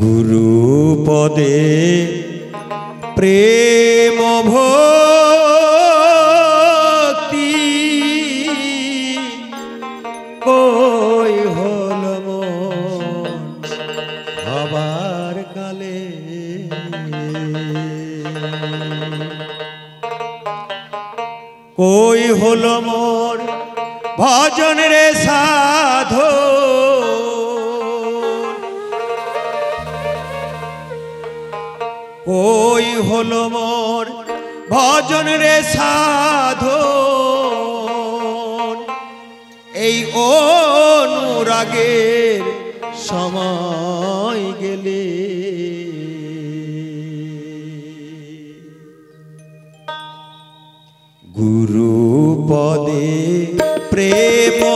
গুরু পদে প্রেম ভক্তি কই হল আবার কালে। কই হল মোর ভজন রে সাধো হল মোর ভজন রে সাধো। এই অনুরাগের সময় গেলে। গুরু পদে প্রেম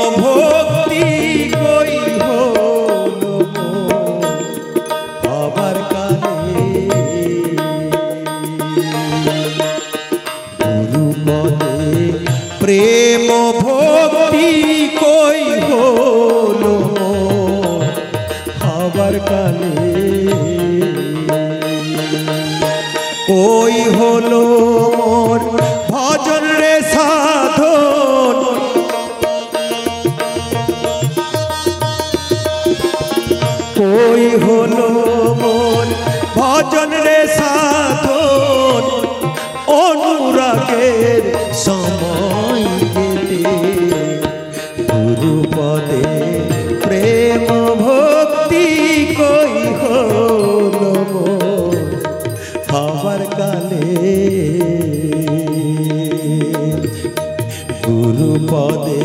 খাবার কালে। গুরু পদে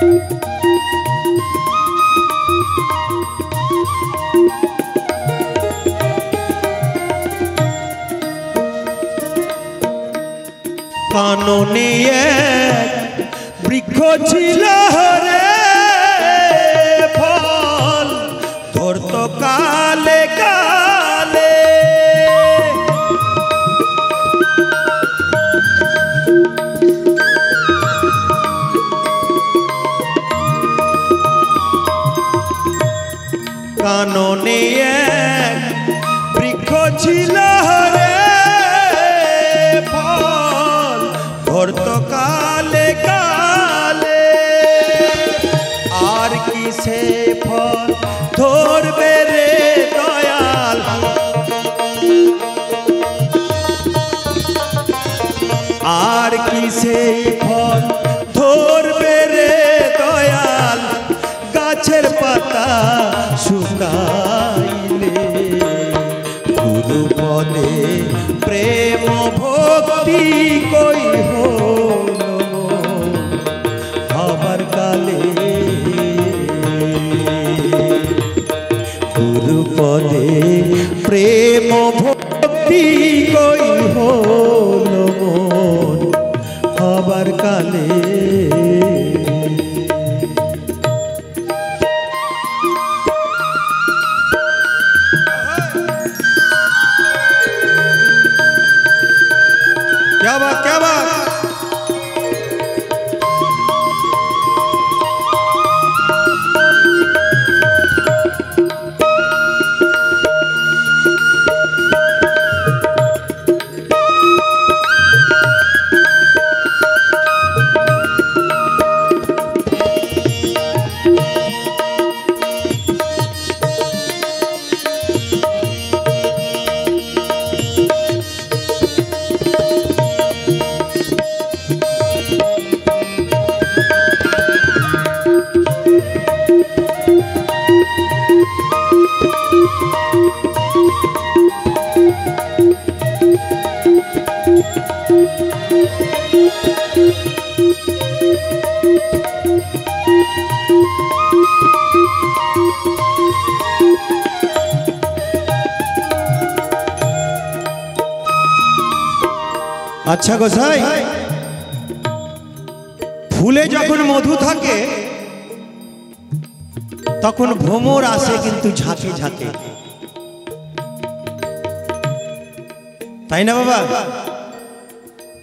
কাননে এক বৃক্ষ ছিল। কাননে বৃক্ষ ছিল রে ফল কালে কালে আর কি সে ফল ধরবে রে দয়াল? আর কি সেই ফল ধরবে পাতা শুকাইলে গুরু পদে প্রেম ভক্তি কই হল? আবার কালে গুরু পদে প্রেম ভক্তি কই হল? মন কালে আচ্ছা গোসাই ফুলে যখন মধু থাকে, তখন ভ্রমর আসে কিন্তু ঝাঁকে ঝাঁকে। তাই না বাবা?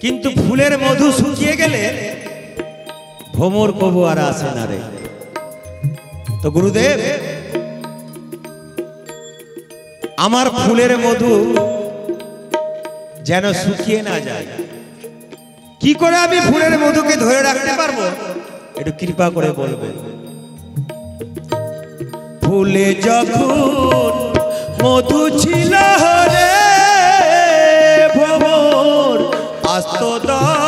কিন্তু ফুলের মধু শুকিয়ে গেলে ভ্রমর কবু আর আসে না রে। তো গুরুদেব, আমার ফুলের মধু যেন শুকিয়ে না যায়। কি করে আমি ফুলের মধুকে ধরে রাখতে পারব? একটু কৃপা করে বলবেন। ফুলে যখন মধু ছিল রে আস্ত দলে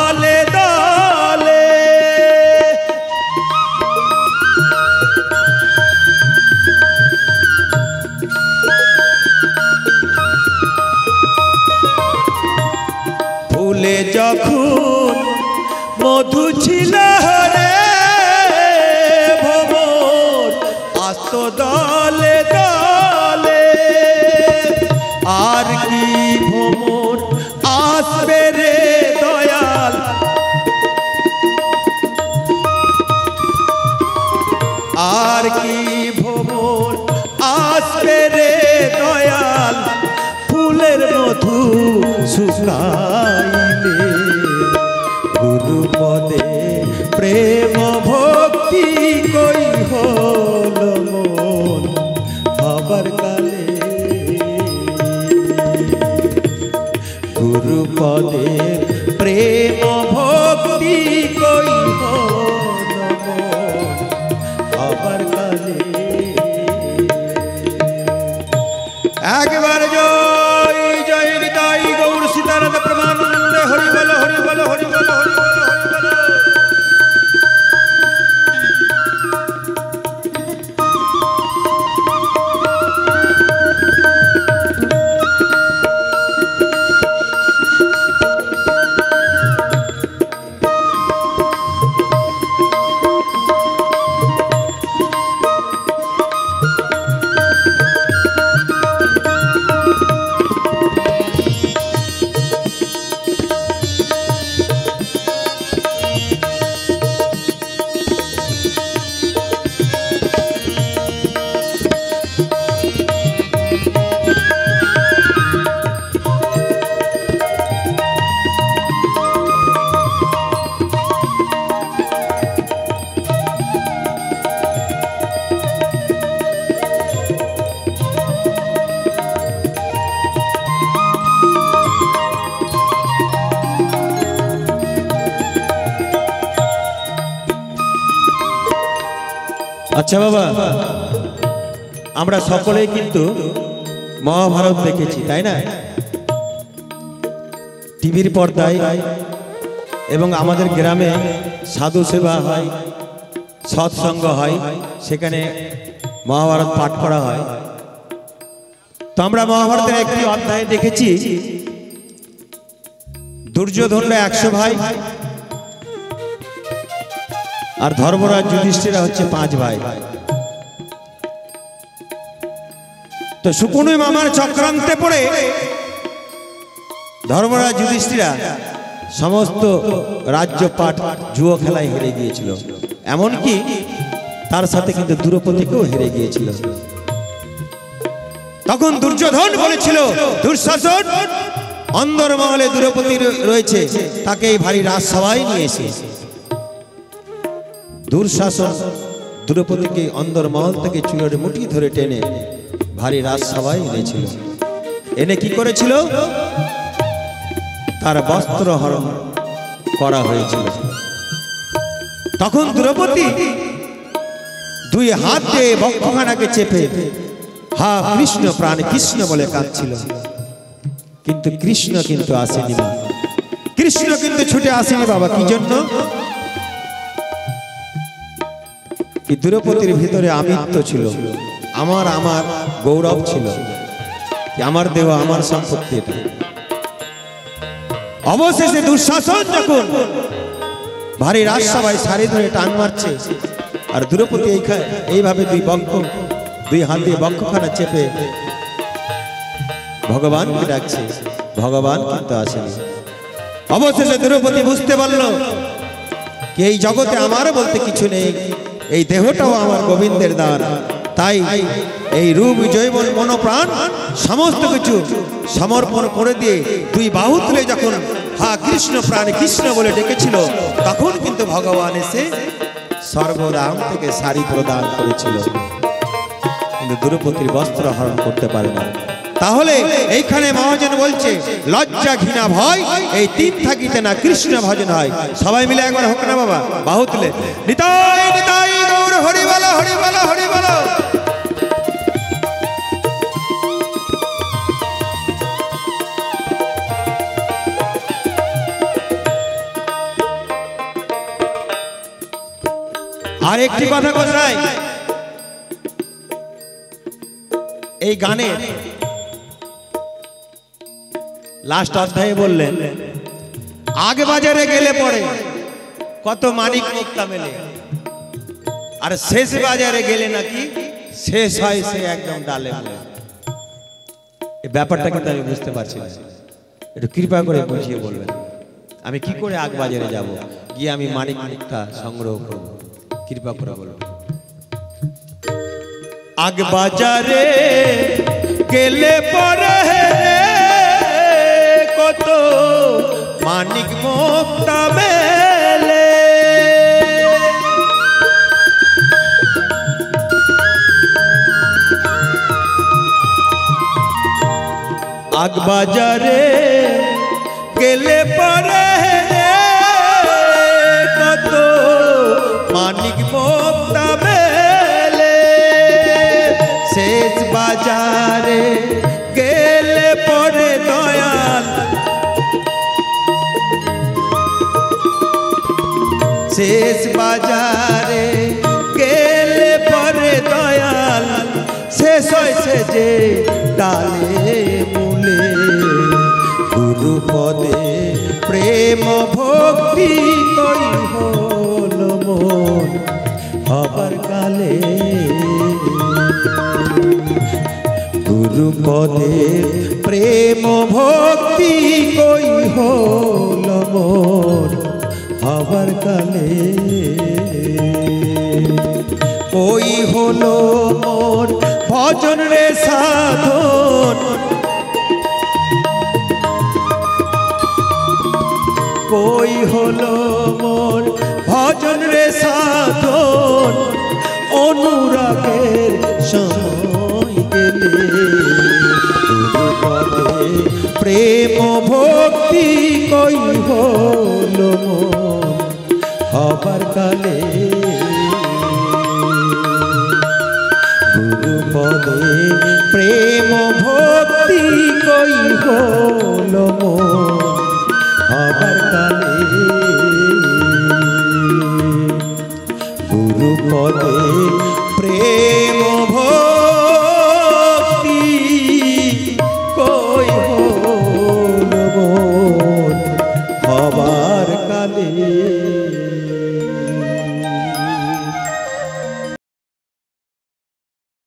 ফুলে যখন মধু ছিল রে ভ্রমর আস্ত দলে দলে। আর কি ভ্রমর আসবে রে দয়াল? আর কি ভ্রমর আসবে রে দয়াল? ফুলের মধু শুকাইলে গুরু পদে প্রেম ভক্তি কই হল মন? আবার কালে গুরু পদে প্রেম ভক্তি কই হল মন? আবার কালে। একবার জয় আচ্ছা বাবা। আমরা সকলেই কিন্তু মহাভারত দেখেছি, তাই না? টিভির পর্দায় এবং আমাদের গ্রামে সাধু সেবা হয়, সৎসঙ্গ হয়, সেখানে মহাভারত পাঠ করা হয়। তো আমরা মহাভারতের একটি অধ্যায় দেখেছি। দুর্যোধন একশো ভাই আর ধর্মরাজ যুধিষ্ঠিরা হচ্ছে পাঁচ ভাই। তো সুকুনুই মামার চক্রান্তে পড়ে ধর্মরাজ যুধিষ্ঠিরা সমস্ত রাজ্য পাঠ জুয়ো খেলায় হেরে গিয়েছিল। এমনকি তার সাথে কিন্তু দ্রৌপদীকেও হেরে গিয়েছিল। তখন দুর্যোধন বলেছিল, দুঃশাসন, অন্দরমহলে দ্রৌপদী রয়েছে তাকে এই ভারী রাজসভায় নিয়ে এসে। দুঃশাসন দ্রৌপদীকে অন্দরমহল থেকে চুলের মুঠি ধরে টেনে ভারী রাজসভায় এনেছিল। এনে কি করেছিল? তার বস্ত্র হরণ করা হয়েছিল। তখন দ্রৌপদী দুই হাত দিয়ে বক্ষখানাকে চেপে, হা, কৃষ্ণ প্রাণ, কৃষ্ণ বলে কাঁদছিল। কিন্তু কৃষ্ণ কিন্তু আসেনি কৃষ্ণ কিন্তু ছুটে আসেনি বাবা, কি জন্য? এই দ্রৌপদীর ভিতরে আমিত্ব ছিল। আমার আমার গৌরব ছিল। আমার দেওয়া আমার সম্পত্তি এটা। অবশেষে দুঃশাসন যখন ভারী রাজসভায় সারি ধরে টান মারছে, আর দ্রৌপদী এইভাবে দুই বক্ষ, দুই হাত দিয়ে বক্ষখানা চেপে ভগবানকে ডাকছে। ভগবান কিন্তু আসেনি। অবশেষে দ্রৌপদী বুঝতে পারল, কি এই জগতে আমার বলতে কিছু নেই? এই দেহটাও আমার গোবিন্দের দান। তাই এই রূপ, জৈবন, মনোপ্রাণ সমস্ত কিছু সমর্পণ করে দিয়ে দুই বাহু তুলে যখন হা কৃষ্ণ প্রাণ কৃষ্ণ বলে ডেকেছিল, তখন কিন্তু ভগবান এসে সর্বদাম থেকে শাড়ি প্রদান করেছিল। কিন্তু দ্রৌপদীর বস্ত্র হরণ করতে পারে না। তাহলে এইখানে মহাজন বলছে, লজ্জা ঘৃণা ভয়, এই তিন থাকিতে না কৃষ্ণ ভজন হয়? সবাই মিলে একবার হোক না বাবা, বাহুতলে। নিতাই হরি বলো হরি বলো। আর একটি কথা কোথায়? এই গানে লাস্ট অধ্যায়ে বললেন আগে বাজারে গেলে পরে কত মানিক মুক্তা মেলে। আর শেষ বাজারে গেলে নাকি? শেষ হয় সে একদম ডালে এই ব্যাপারটা কিন্তু আমি বুঝতে পারছি না। একটু কৃপা করে বুঝিয়ে বলবেন। আমি কি করে আগ বাজারে যাব? গিয়ে আমি মানিক মুক্তা সংগ্রহ করব। কৃপা করে বলবেন আগ বাজারে গেলে পরে কত মানিক মুক্তা আগ বাজারে গেলে পরে কত মানিক মুক্তা মেলে শেষ বাজারে গেলে পরে দয়াল শেষ বাজারে গেলে পরে দয়াল শেষ হয়েছে যে ডালে মূলে গুরু পদে প্রেম ভক্তি কই হল মন। হবার কালে গুরু পদে প্রেম ভক্তি কই হল মন। হবার কালে কই হলো মোর ভজন রে সাধন। কই হলো মোর ভজন রে সাধন, অনুরাগের সময় গেলে। প্রেম ভক্তি কই হলো মোর হবার কালে গুরুপদে প্রেম ভক্তি